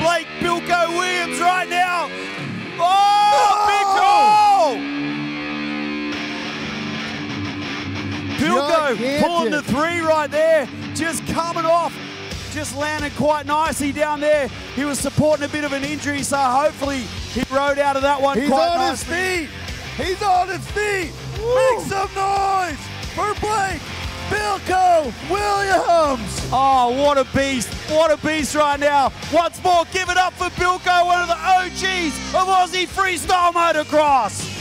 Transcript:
Blake Bilko Williams right now. Oh, big goal! Bilko pulling the three right there, just coming off. Just landed quite nicely down there. He was supporting a bit of an injury, so hopefully he rode out of that one He's quite on nicely. his feet. He's on his feet. Make Bilko Williams. Oh, what a beast. What a beast right now. Once more, give it up for Bilko, one of the OGs of Aussie freestyle motocross.